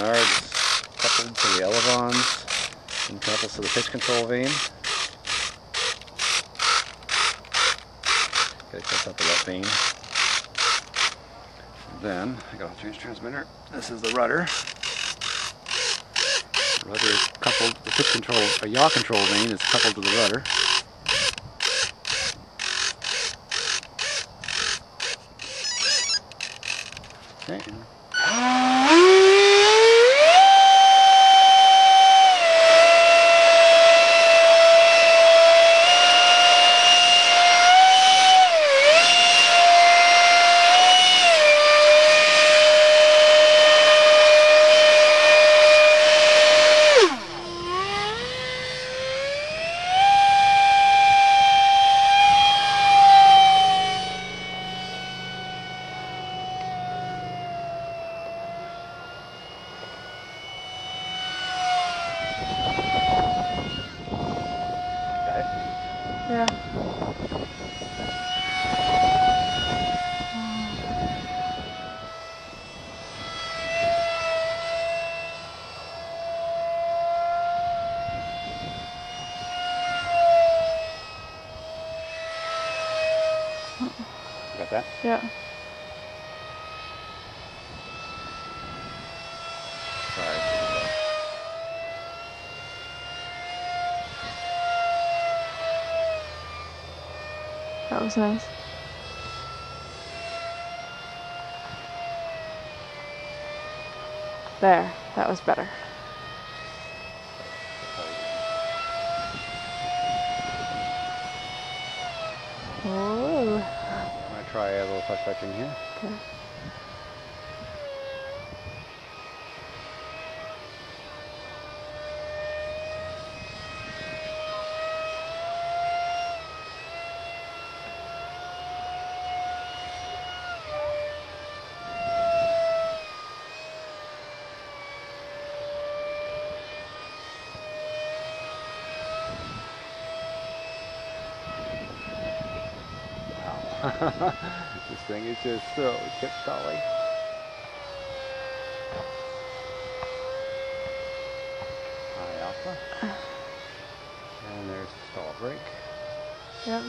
Canard is coupled to the elevons and couples to the pitch control vane. It hooked up to that vane. Then I got a change transmitter. This is the rudder. The rudder is coupled, the pitch control, a yaw control vane is coupled to the rudder. Okay. Yeah. Got that? Yeah. That was nice. There. That was better. Oh. I'm gonna try a little touch touching here. Okay. this thing is just so tip colly. High alpha. And there's the stall break. Yep.